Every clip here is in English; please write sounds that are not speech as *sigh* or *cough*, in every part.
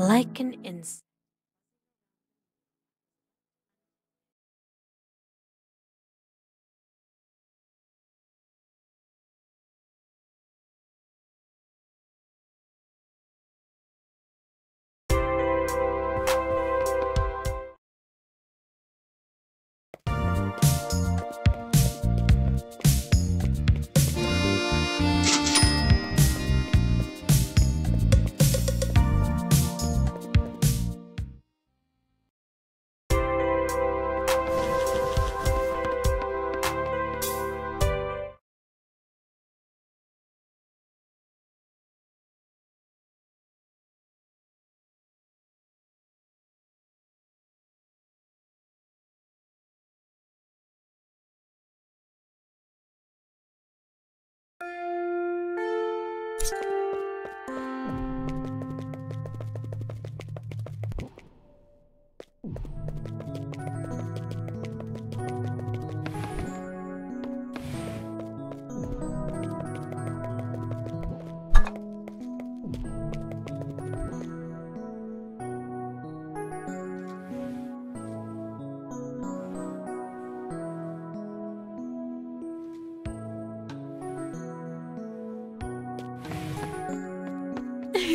like an insect.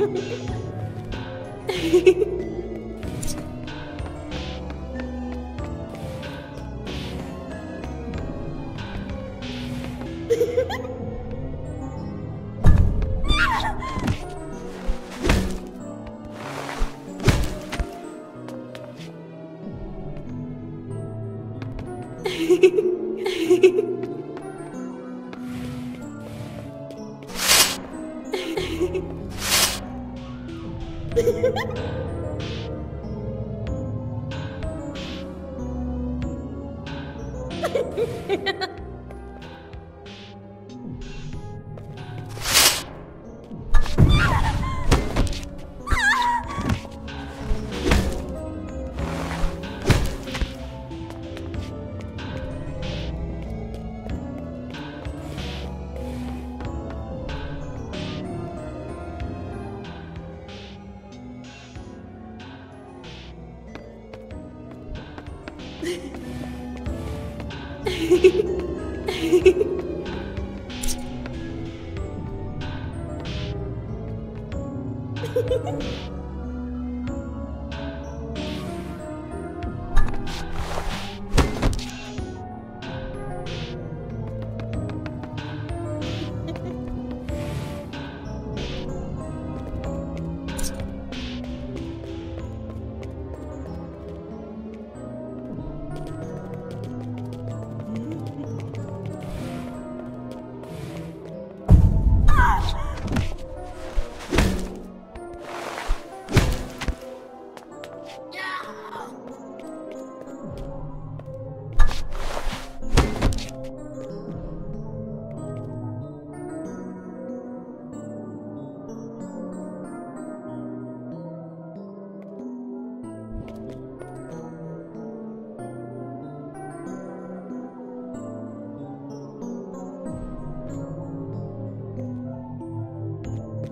Hehehehe *laughs* *laughs*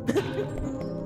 Ha ha ha!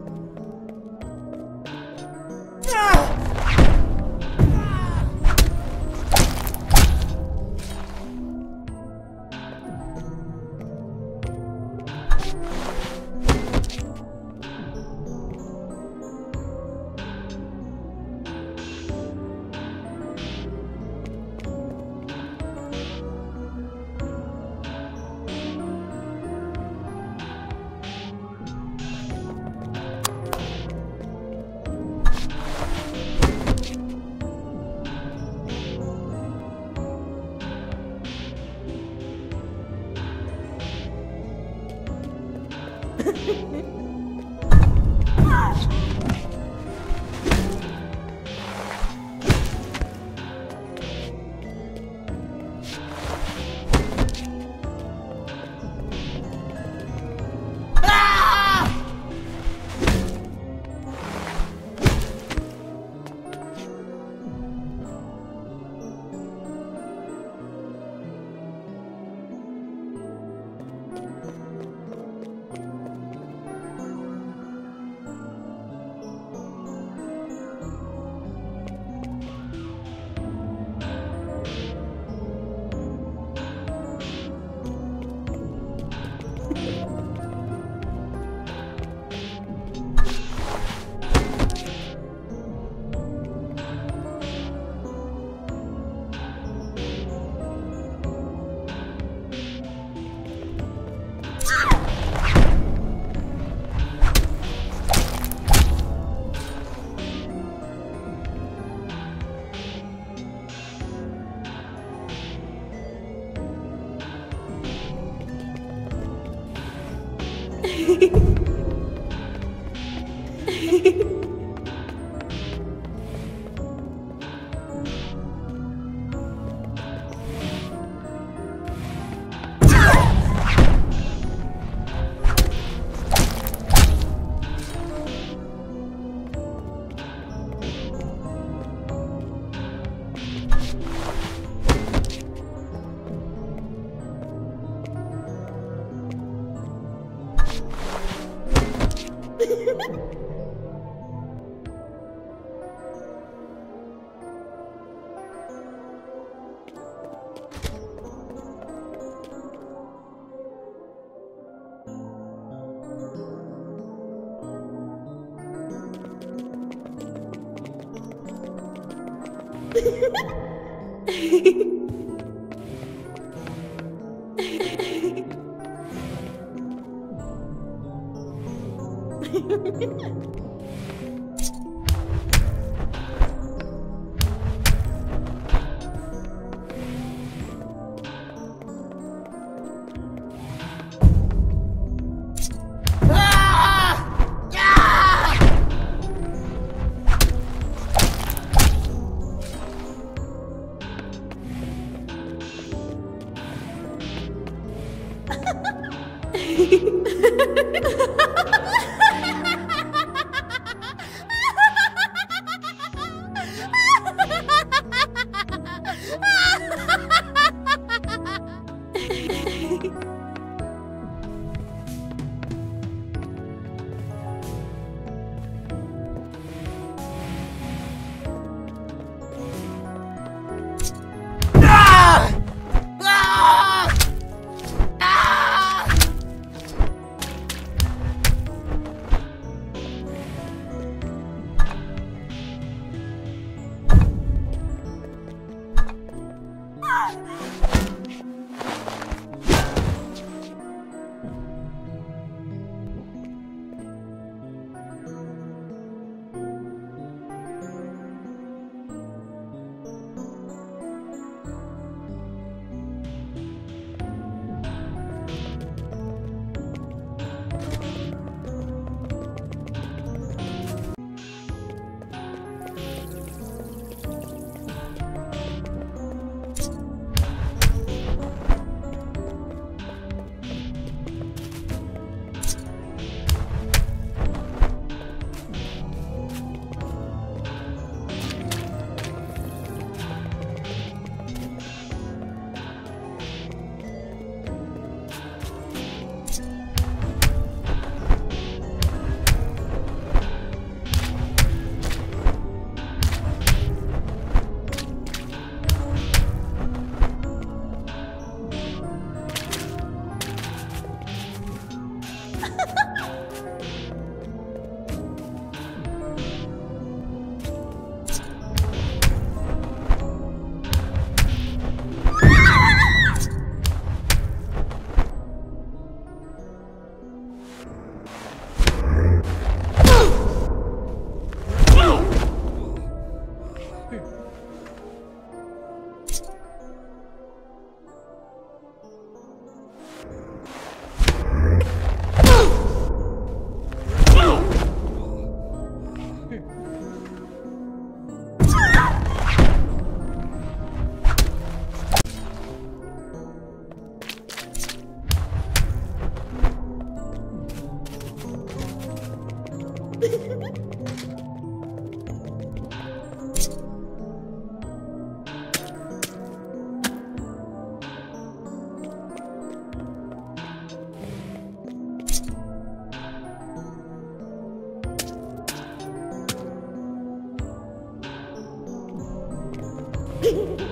What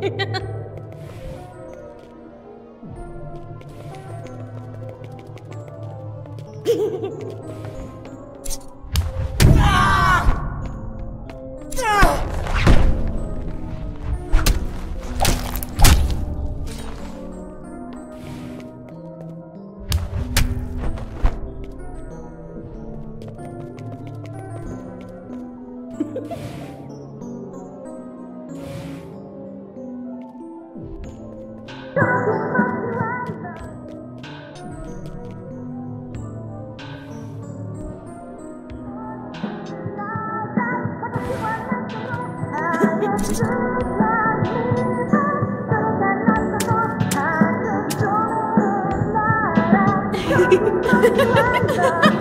Hehehehe *laughs* *laughs* Oh my God.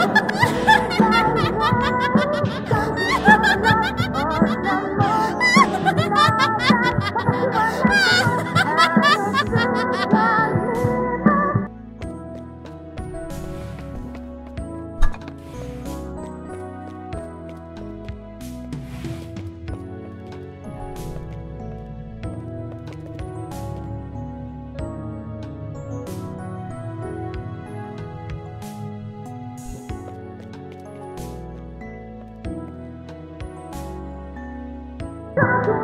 Stop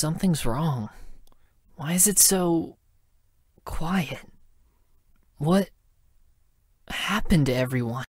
something's wrong. Why is it so quiet? What happened to everyone?